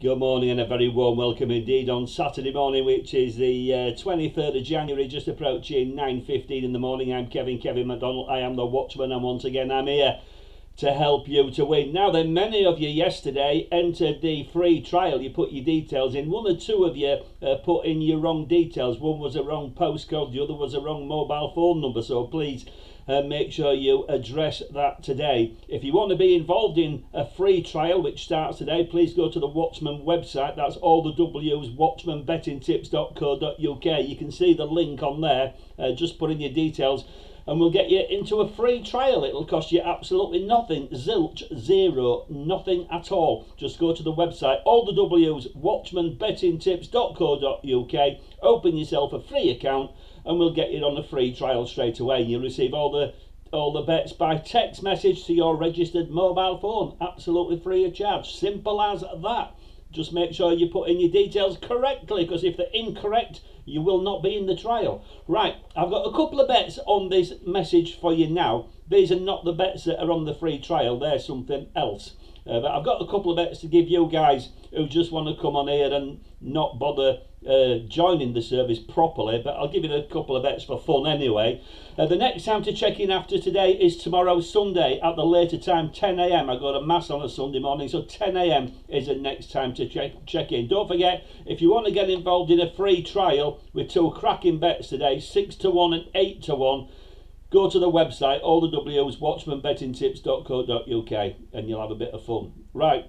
Good morning and a very warm welcome indeed on Saturday morning, which is the uh, 23rd of January, just approaching 9.15 in the morning. I'm Kevin, Kevin McDonald. I am the Watchman and once again I'm here to help you to win. Now then, many of you yesterday entered the free trial. You put your details in. One or two of you uh, put in your wrong details. One was a wrong postcode, the other was a wrong mobile phone number. So please uh, make sure you address that today. If you want to be involved in a free trial which starts today, please go to the Watchman website. That's all the W's, watchmanbettingtips.co.uk. You can see the link on there. Uh, just put in your details and we'll get you into a free trial. It'll cost you absolutely nothing, zilch, zero, nothing at all. Just go to the website, all the W's, watchmanbettingtips.co.uk, open yourself a free account and we'll get you on a free trial straight away. You'll receive all the all the bets by text message to your registered mobile phone, absolutely free of charge. Simple as that. Just make sure you put in your details correctly because if they're incorrect, you will not be in the trial. Right, I've got a couple of bets on this message for you now. These are not the bets that are on the free trial, they're something else. Uh, but I've got a couple of bets to give you guys who just want to come on here and not bother uh, joining the service properly, but I'll give you a couple of bets for fun anyway. Uh, the next time to check in after today is tomorrow Sunday at the later time 10am. I go to mass on a Sunday morning, so 10am is the next time to check check in. Don't forget, if you want to get involved in a free trial with two cracking bets today, 6 to 1 and 8 to 1, go to the website, all the W's, watchmanbettingtips.co.uk, and you'll have a bit of fun. Right,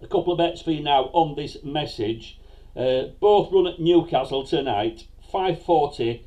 a couple of bets for you now on this message. Uh, both run at Newcastle tonight. 5.40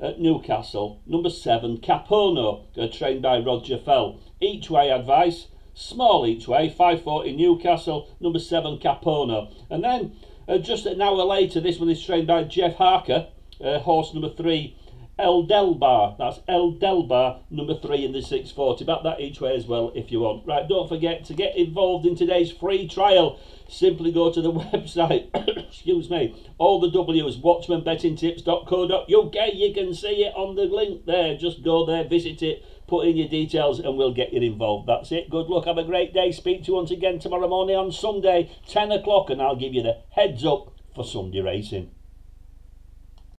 at Newcastle. Number 7, Capono, uh, trained by Roger Fell. Each way advice, small each way. 5.40 Newcastle, number 7, Capono. And then uh, just an hour later, this one is trained by Geoff Harker. Uh, horse number 3, Eldelbar. That's Eldelbar, number three in the 640. About that each way as well if you want. Right, don't forget to get involved in today's free trial. Simply go to the website, excuse me, all the W's, watchmanbettingtips.co.uk. You can see it on the link there. Just go there, visit it, put in your details, and we'll get you involved. That's it. Good luck. Have a great day. Speak to you once again tomorrow morning on Sunday, 10 o'clock, and I'll give you the heads up for Sunday racing.